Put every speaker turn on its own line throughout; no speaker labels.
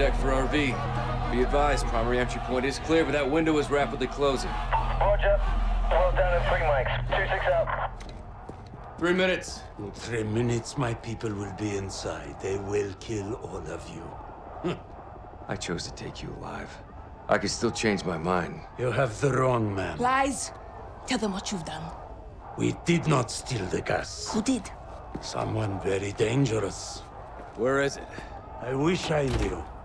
deck for RV. Be advised, primary entry point is clear, but that window is rapidly closing.
Roger. Well down in three mics. 2-6 out.
Three minutes.
In three minutes, my people will be inside. They will kill all of you. Hmm.
I chose to take you alive. I could still change my mind.
You have the wrong man.
Lies. Tell them what you've done.
We did not steal the gas.
Who did?
Someone very dangerous.
Where is it?
I wish I knew.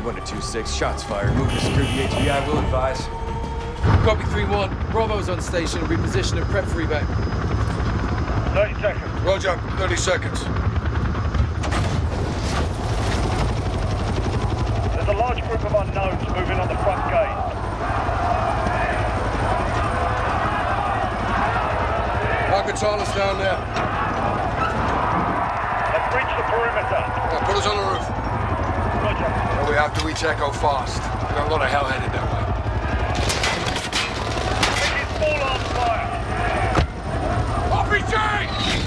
3-1 to 2-6, shots fired. Move to secure the HVI, will advise.
Copy 3-1. Bravo's on station. Reposition and prep for evac.
30 seconds.
Roger, 30 seconds.
There's a large group of unknowns moving on the front gate.
Al-Qatala's down there.
They've breached the perimeter.
Yeah, put us on the roof. Well, we have to reach Echo fast. We got a lot of hell headed that way.
Taking full arms fire.
RPG!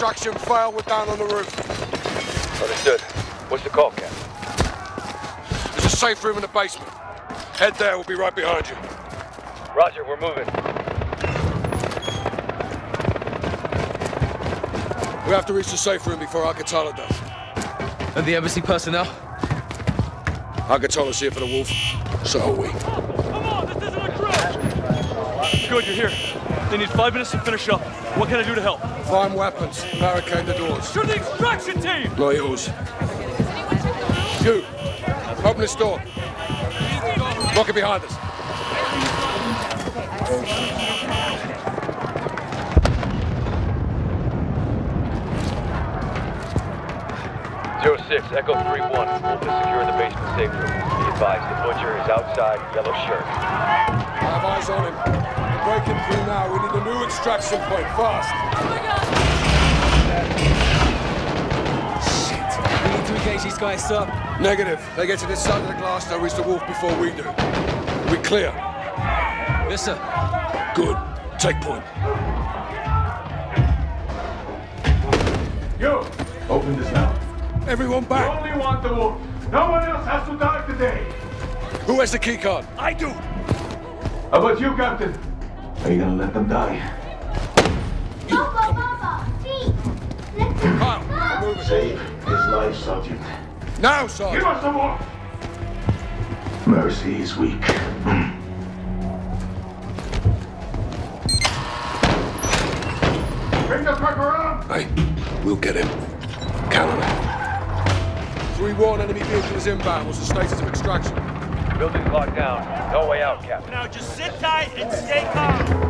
Primary extraction failed. We're down on the roof.
Understood. What's the call, Captain?
There's a safe room in the basement. Head there, we'll be right behind you.
Roger, we're moving.
We have to reach the safe room before Al-Qatala does.
And the embassy personnel?
Al-Qatala's here for the wolf. So are we. Come on, this isn't a drill!
Good, you're here. They need five minutes to finish up. What can I do to help?
Find weapons. Barricade the doors.
To the extraction team!
Not yours. You! Open this door. Lock it behind us.
Zero 06, Echo 3-1. Wolf is secure in the basement safe room. Be advised, the butcher is outside, yellow shirt.
I have eyes on him. We're breaking through now. We need a new extraction point, fast. Oh my God!
We need to engage these guys, sir.
Negative. They get to this side of the glass, they'll reach the wolf before we do. We clear.
Yes, sir.
Good. Take point.
You! Open this now.
Everyone
You
back.
only want the wolf. No one else has to die today.
Who has the key card?
I do. How about you, Captain? Are you gonna let them die?
Papa, Papa, feet. Let's
Kyle, we're.
Save his life, Sergeant.
Now,
Give
Sergeant.
us the wolf! Mercy is weak. Bring the truck around!
Hey, we'll get him. Count on it. 3-1, enemy vehicle is inbound. What's the status of extraction?
Building's locked down. No way out, Captain.
Now just sit tight and stay calm.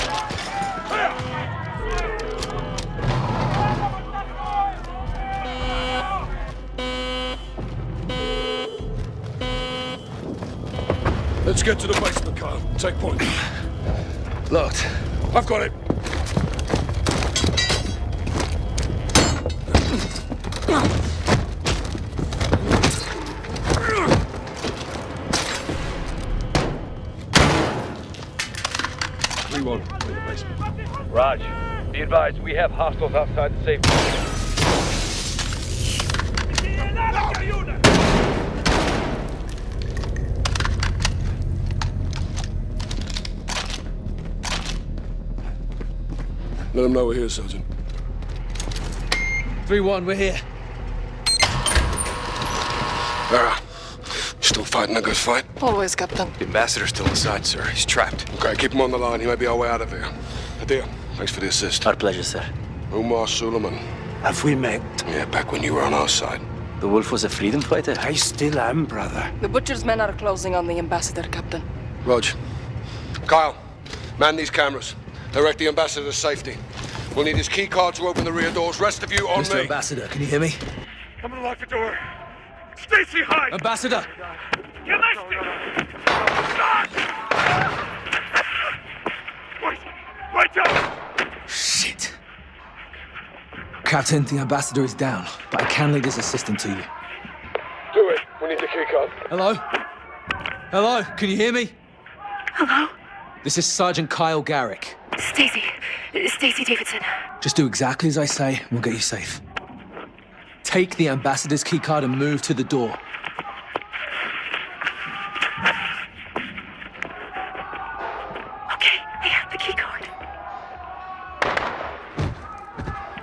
Let's get to the basement, car. Take point.
Locked.
I've got it. Three one. In the basement.
Raj, be advised, we have hostiles outside the safe room.
Let them know we're here, Sergeant.
3-1, we're here.
Farah, still fighting a good fight?
Always, Captain.
The ambassador's still inside, sir. He's trapped.
Okay, keep him on the line. He may be our way out of here. Hadir, thanks for the assist.
Our pleasure, sir.
Umar Suleiman.
Have we met?
Yeah, back when you were on our side.
The wolf was a freedom fighter? I still am, brother.
The Butcher's men are closing on the ambassador, Captain.
Rog. Kyle, man these cameras. Direct the ambassador to safety. We'll need his key card to open the rear doors. Rest of you on
Mr.
me.
Ambassador, can you hear me?
I'm gonna lock the door. Stacy, hide!
Ambassador!
Get this Wait! Wait down!
Shit. Captain, the ambassador is down, but I can lead his assistant to you.
Do it. We need the key card.
Hello? Hello? Can you hear me?
Hello?
This is Sergeant Kyle Garrick.
Stacy. Stacy Davidson.
Just do exactly as I say, and we'll get you safe. Take the ambassador's keycard and move to the door.
Okay, I have the key card.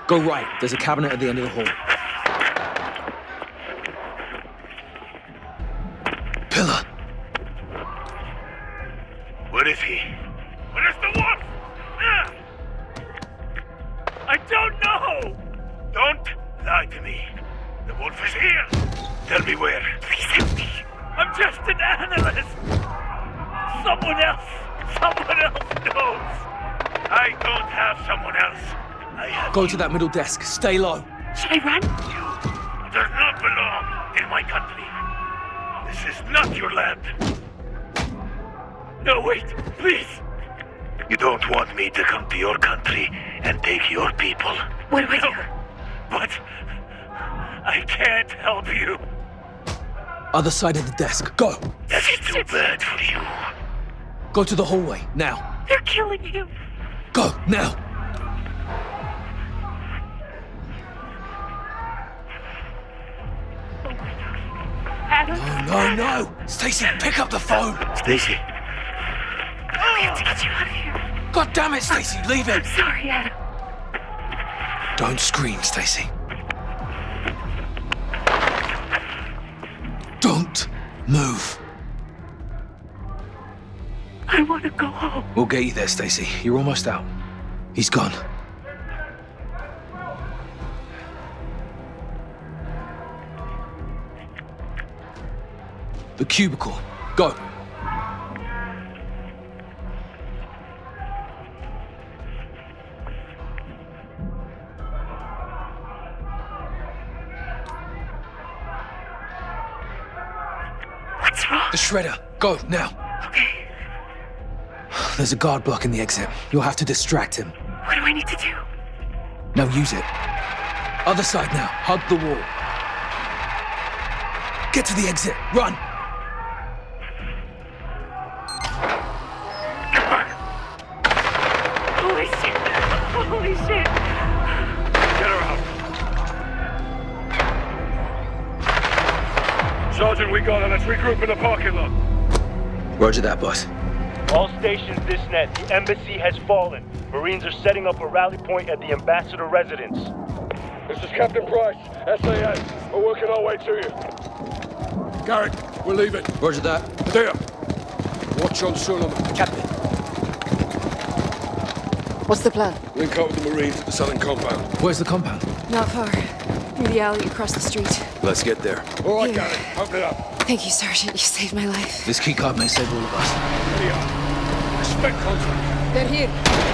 Go right. There's a cabinet at the end of the hall. Pillar.
Where is he?
Go to that middle desk. Stay low.
Should I run?
You do not belong in my country. This is not your land. No, wait, please. You don't want me to come to your country and take your people.
What do I do?
But I can't help you.
Other side of the desk. Go.
That's too bad for you.
Go to the hallway. Now.
They're killing him.
Go. Now.
Adam.
No, no, no. Stacy, pick up the phone.
Stacy.
We have to get you out of here.
God damn it, Stacy. Leave
I'm
it.
sorry, Adam.
Don't scream, Stacy. Don't move.
I want to go home.
We'll get you there, Stacy. You're almost out. He's gone. The cubicle. Go.
What's wrong?
The shredder. Go, now.
Okay.
There's a guard blocking the exit. You'll have to distract him.
What do I need to do?
Now use it. Other side now. Hug the wall. Get to the exit. Run.
Regroup in the parking lot.
Roger that, boss.
All stations this net. The embassy has fallen. Marines are setting up a rally point at the ambassador residence.
This is Captain Price, SAS. We're working our way to you. Garrick, we're leaving.
Roger that.
There. Watch on Suleiman.
Captain.
What's the plan?
Link up with the Marines at the southern compound.
Where's the compound?
Not far. Through the alley across the street.
Let's get there.
All right,
Here.
Garrick, open it up.
Thank you, Sergeant. You saved my life.
This keycard may save all of us.
Here are. Respect contract.
They're here.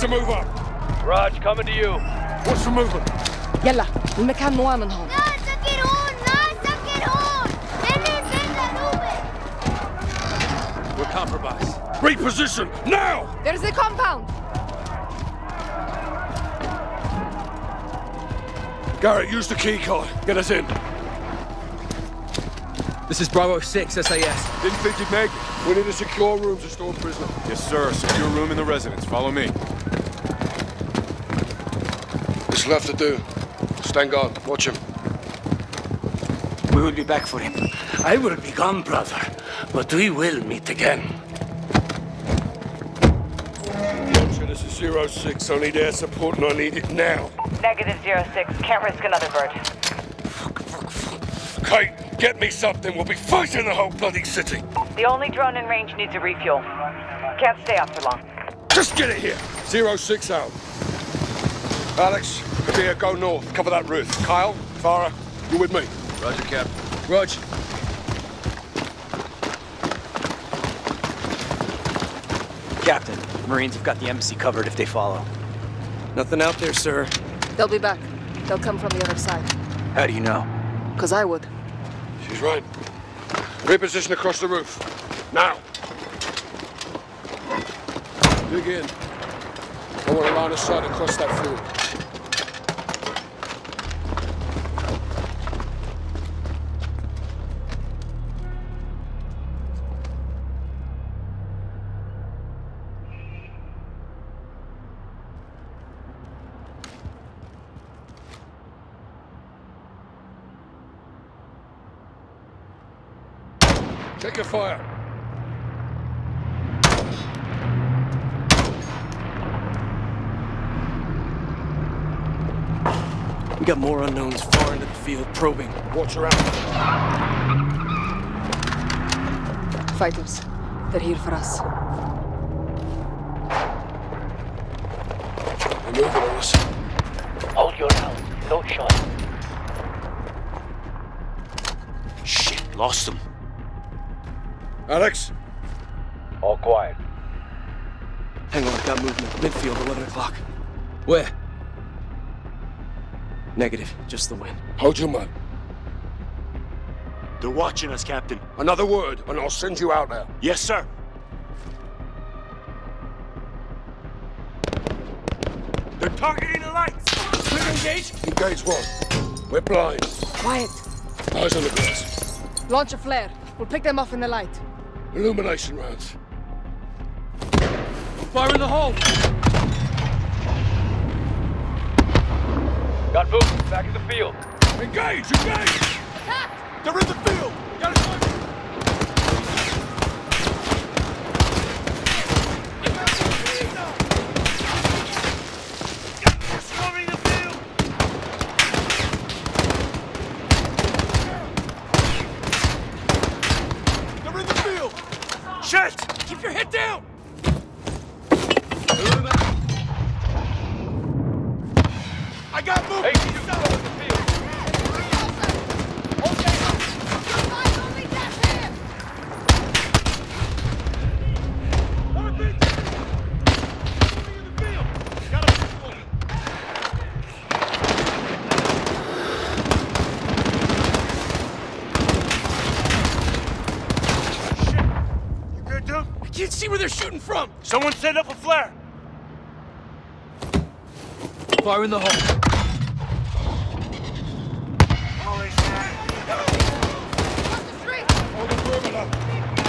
to move up.
Raj, coming to you.
What's for movement?
يلا المكان مو
آمن هون. نار سكر هون،
We're compromised.
Reposition now.
There's a compound.
Garrick, use the key card. Get us in.
This is Bravo 6, SAS.
Didn't think you'd make it. We need a secure room to store prisoner.
Yes, sir. Secure room in the residence. Follow me.
Left to do? Stand guard. Watch him.
We will be back for him. I will be gone, brother, but we will meet again.
Roger, this is Zero Six. I need air support and I need it now.
Negative zero six. Can't risk another bird.
Kate, get me something. We'll be fighting the whole bloody city.
The only drone in range needs a refuel. Can't stay up for long.
Just get it here. Zero Six out. Alex, Kabir, go north. Cover that roof. Kyle, Farah, you with me?
Roger, Captain.
Roger.
Captain, Marines have got the embassy covered if they follow. Nothing out there, sir.
They'll be back. They'll come from the other side.
How do you know?
Because I would.
She's right. Reposition across the roof. Now. Dig in. I want a line of sight across that field. Check your fire.
We got more unknowns far into the field probing.
Watch around.
Fighters. They're here for us.
They're moving on us.
Hold your ground. No shot.
Shit, lost them.
Alex?
All quiet.
Hang on, got movement. Midfield, 11 o'clock.
Where?
Negative, just the wind.
Hold your mud.
They're watching us, Captain.
Another word, and I'll send you out there.
Yes, sir. They're targeting the lights.
Clear engage? Engage one. We're blind.
Quiet.
Eyes on the glass.
Launch a flare. We'll pick them off in the light.
Illumination rounds.
Fire in the hole!
Got movement. Back in the field.
Engage! Engage!
They're in the field. Got it. Swarming the field. They're in the field. Shit! Keep your head down.
Hey, shoot someone in the field.
You good, dude?
I can't see where they're shooting from.
Someone set up a flare.
Fire in the hole.
Holy shit!
Last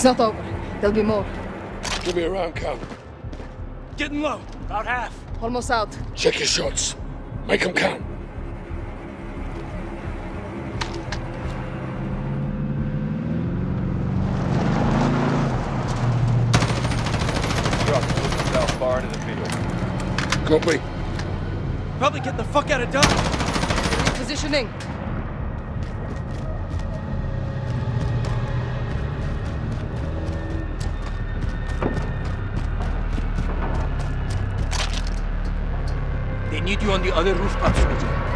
It's not over. There'll be more.
Give me a round count.
Getting low. About half.
Almost out.
Check your shots. Make them count.
Truck moving south far into the field.
Copy.
Probably get the fuck out of Dodge.
Positioning.
Need you on the other rooftop, soldier.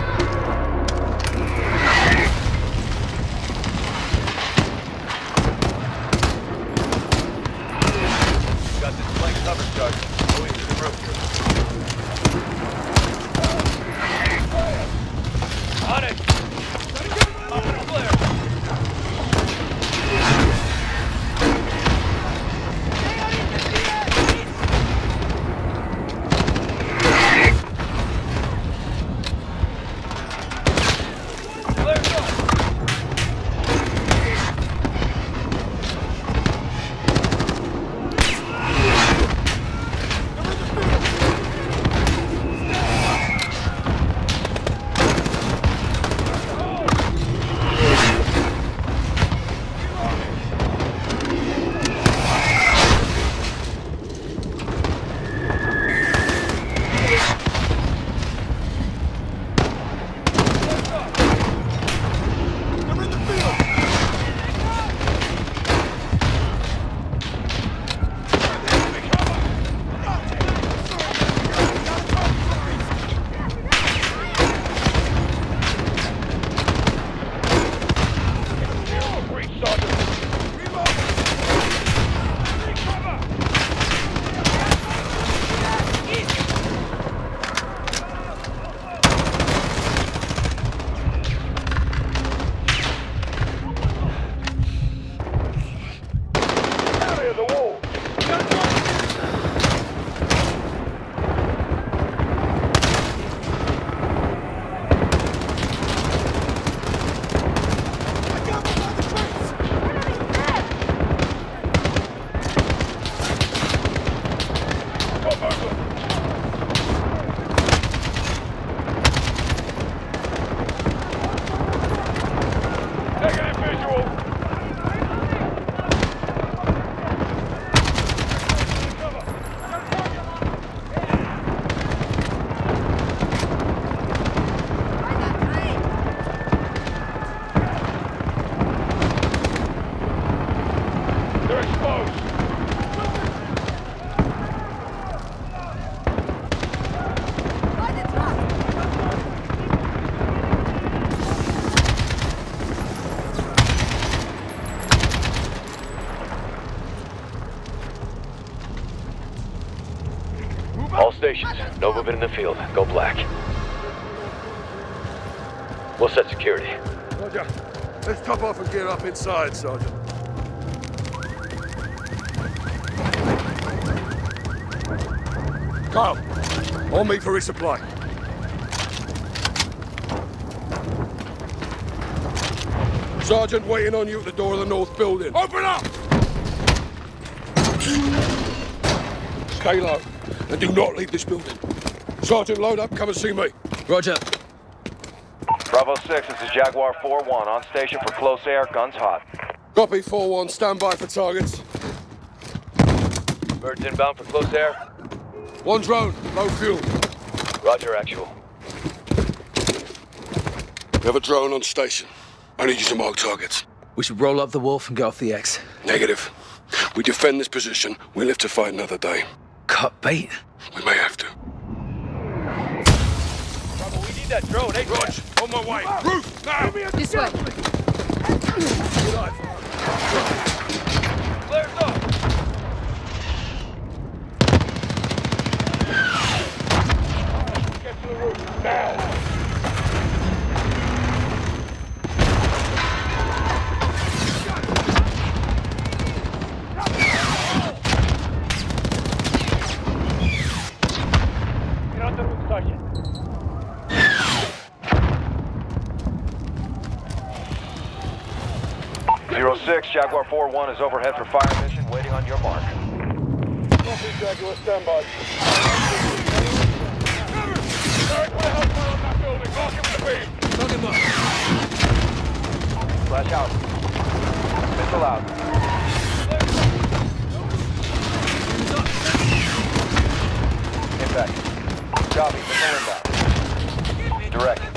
Stations. No movement in the field. Go black. We'll set security.
Roger. Let's top off and gear up inside, Sergeant. Carl, on me for resupply. Sergeant waiting on you at the door of the north building. Open up! Kalo, and do not leave this building. Sergeant, load up, come and see me.
Roger.
Bravo 6, this is Jaguar 4-1. On station for close air, guns hot.
Copy 4-1, stand by for targets.
Birds inbound for close air.
One drone, low fuel.
Roger, actual.
We have a drone on station. I need you to mark targets.
We should roll up the wolf and get off the X.
Negative. We defend this position, we live to fight another day.
Cut bait?
We may have to.
Bravo, need that drone, eh?
Rog, on my way. Roof, now!
This way.
Jaguar 4-1 is overhead for fire mission, waiting on your mark.
Copy, Jaguar, stand by.
Flash out. Missile out. Impact. Copy, missile inbound. Direct.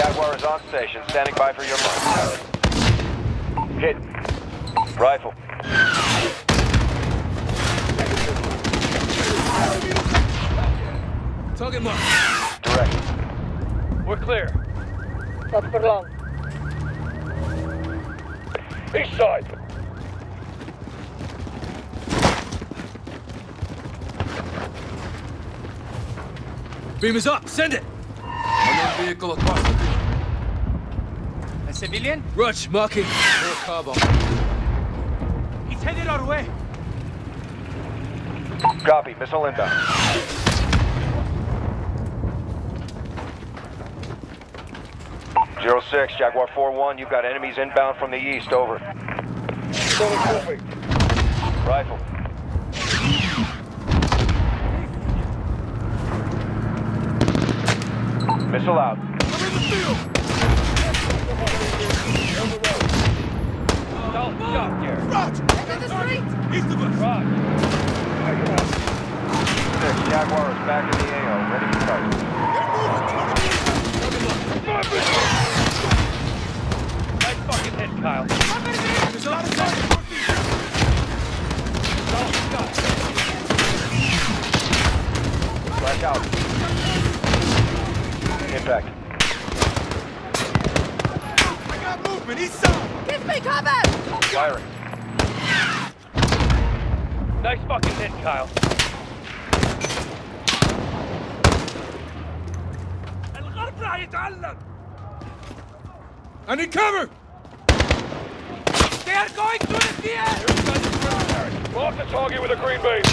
Jaguar is on station, standing by for your mark. Hit. Rifle.
Target mark.
Direct.
We're clear.
Not for long.
East side.
Beam is up. Send it.
Unknown vehicle across the beach.
A civilian?
Rush, marking. Near a car bomb.
He's headed our way.
Copy, missile inbound. Zero 06, Jaguar 4-1, you've got enemies inbound from the east, over. Rifle. Missile out. Solid shot here.
Into the street!
Rod. Six, Jaguar is back in the AO, ready for target.
Nice fucking hit, Kyle.
Flash out. Impact.
Give me cover!
Firing.
Nice fucking hit, Kyle. الغرب راح يتعلم.
I need cover!
They are going to the air.
Mark the target with a green beam.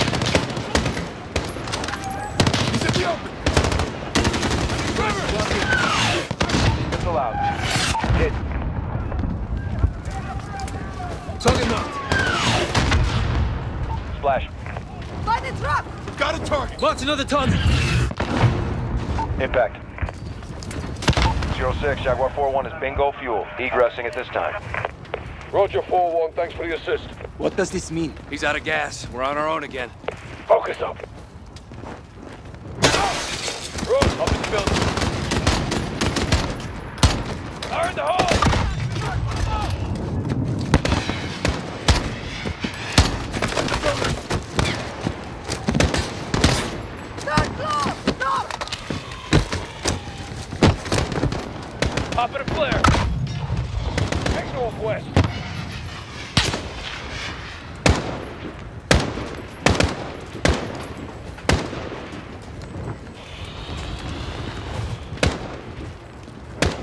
He's in the open.
Missile out. Hit.
Target marked.
Splash.
By the truck!
Got a target.
Marked another target.
Impact. Zero 06, Jaguar 4-1 is bingo fuel. Egressing at this time.
Roger 4-1, thanks for the assist.
What does this mean?
He's out of gas. We're on our own again.
Focus up.
Roof, up in the building. Fire in the hole.
Third floor! North!
Pop it a flare. Next northwest.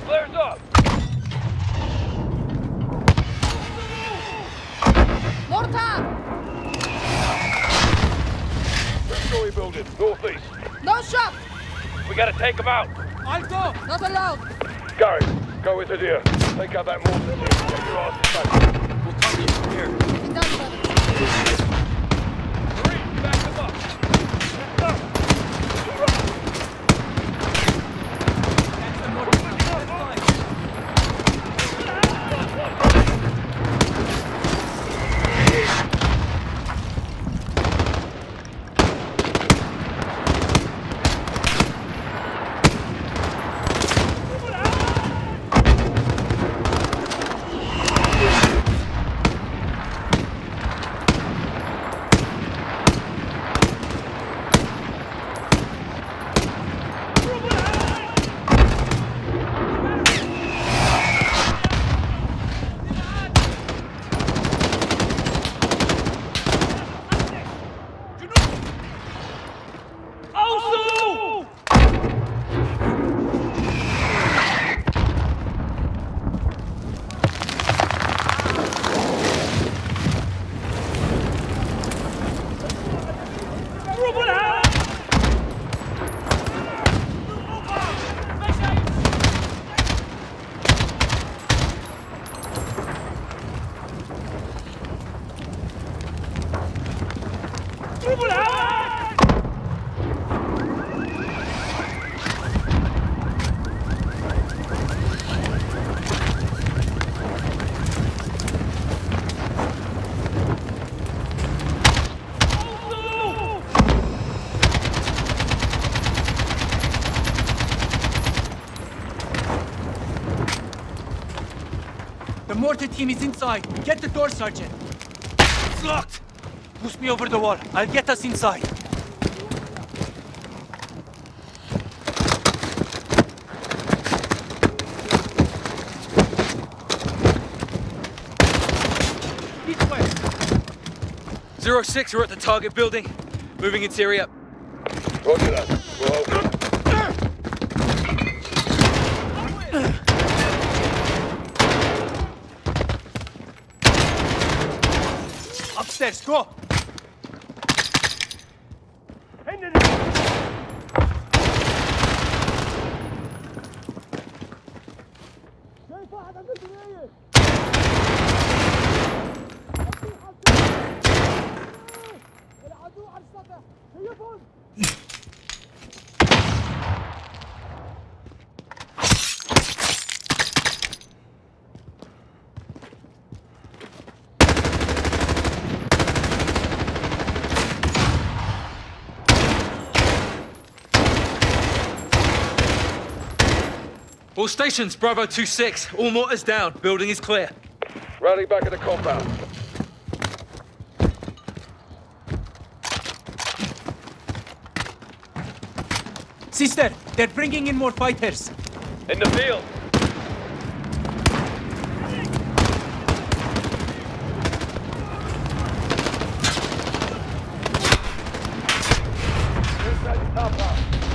Flares up!
Mortar!
Two-story building, northeast.
No shot!
We gotta take them out.
I'll go! Not allowed!
Gary, with. Take out that mortar. Get your ass back.
We'll cover you from here.
It doesn't matter.
Marine, back them up.
The team is inside. Get the door, Sergeant. It's locked. Push me over the wall. I'll get us inside.
Zero six, we're at the target building. Moving interior.
Roger that. We'll hold it.
Upstairs, go.
All stations, Bravo 2-6. All mortars down. Building is clear.
Rally back at the compound.
Sister, they're bringing in more fighters.
In the field.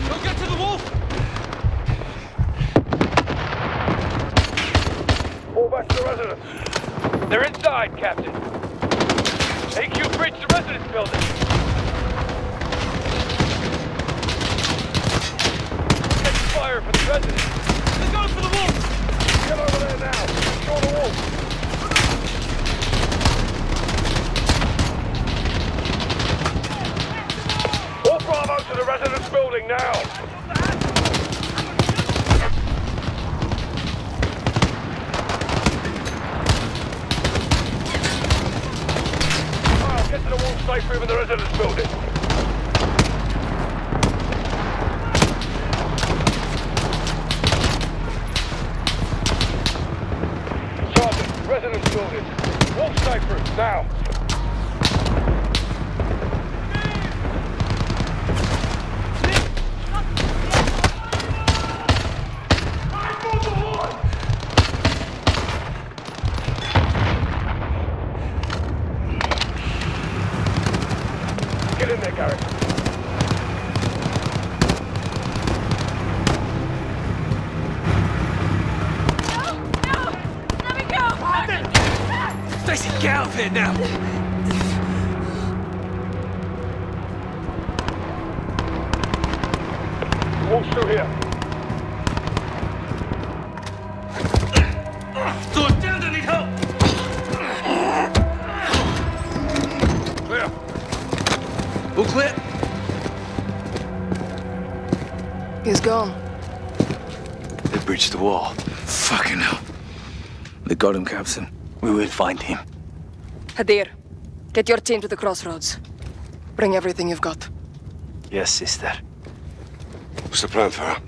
Don't get to the wall!
Fall back to the residence. They're inside, Captain. AQ breach the residence building. Take fire for the residence.
They're going for the wall!
Get over there now. Secure the wall. All Bravo to the residence building now. Safe room in the residence building. Sergeant, residence building. Wall safe room, now. Get in there, Garrick.
Stacy, get out here now!
Won't shoot here.
Don't down, I need help!
Clear.
All clear?
He's gone.
They breached the wall.
Fucking hell. They got him, Captain.
We will find him.
Hadir, get your team to the crossroads. Bring everything you've got.
Yes, sister.
What's the plan, Farah?